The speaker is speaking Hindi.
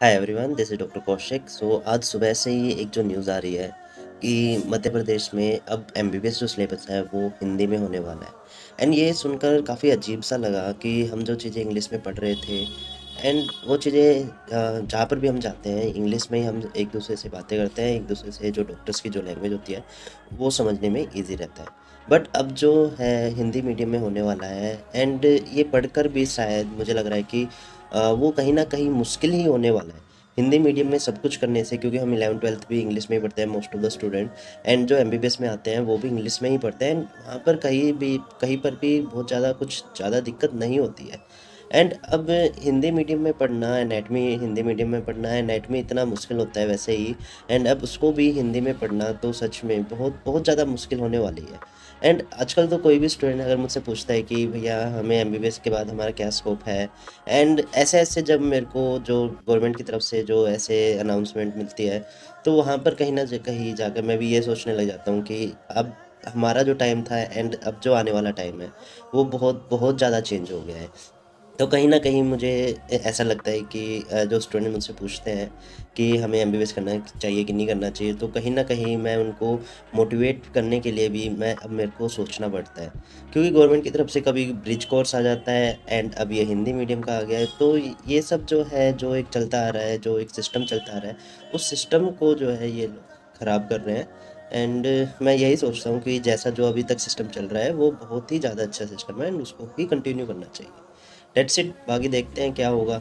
Hi everyone this is doctor Kaushik so आज सुबह से ही एक जो न्यूज़ आ रही है कि मध्य प्रदेश में अब एमबीबीएस जो सिलेबस है वो हिंदी में होने वाला है। एंड ये सुनकर काफ़ी अजीब सा लगा कि हम जो चीज़ें इंग्लिश में पढ़ रहे थे एंड वो चीज़ें जहाँ पर भी हम जाते हैं इंग्लिश में ही हम एक दूसरे से बातें करते हैं, एक दूसरे से जो डॉक्टर्स की जो लैंग्वेज होती है, वो समझने में ईजी रहता है। बट अब जो है, हिंदी मीडियम में होने वाला है एंड ये पढ़कर भी शायद मुझे लग रहा है कि वो कहीं ना कहीं मुश्किल ही होने वाला है। हिंदी मीडियम में सब कुछ करने से, क्योंकि हम 11th-12th भी इंग्लिश में ही पढ़ते हैं most of the student and जो एमबीबीएस में आते हैं, वो भी इंग्लिश में ही पढ़ते हैं एंड वहाँ पर कहीं भी, कहीं पर भी बहुत ज़्यादा कुछ, ज़्यादा दिक्कत नहीं होती है। एंड अब हिंदी मीडियम में पढ़ना एनाटमी हिंदी मीडियम में पढ़ना एनाटमी इतना मुश्किल होता है वैसे ही एंड अब उसको भी हिंदी में पढ़ना तो सच में बहुत बहुत ज़्यादा मुश्किल होने वाली है। एंड आजकल तो कोई भी स्टूडेंट अगर मुझसे पूछता है कि भैया हमें एमबीबीएस के बाद हमारा क्या स्कोप है एंड ऐसे-ऐसे जब मेरे को जो गवर्नमेंट की तरफ़ से जो ऐसे अनाउंसमेंट मिलती है, तो वहाँ पर कहीं ना कहीं जाकर मैं भी ये सोचने लग जाता हूँ कि अब हमारा जो टाइम था एंड अब जो आने वाला टाइम है, वो बहुत बहुत ज़्यादा चेंज हो गया है। तो कहीं ना कहीं मुझे ऐसा लगता है कि जो स्टूडेंट मुझसे पूछते हैं कि हमें एमबीबीएस करना चाहिए कि नहीं करना चाहिए, तो कहीं ना कहीं मैं उनको मोटिवेट करने के लिए भी मैं अब मेरे को सोचना पड़ता है। क्योंकि गवर्नमेंट की तरफ़ से कभी ब्रिज कोर्स आ जाता है एंड अब ये हिंदी मीडियम का आ गया है, तो ये सब जो है, जो एक चलता आ रहा है, जो एक सिस्टम चलता आ रहा है, उस सिस्टम को जो है ये खराब कर रहे हैं एंड मैं यही सोचता हूँ कि जैसा जो अभी तक सिस्टम चल रहा है, वो बहुत ही ज़्यादा अच्छा सिस्टम है एंड उसको ही कंटिन्यू करना चाहिए। दैट्स इट बाकी देखते हैं क्या होगा।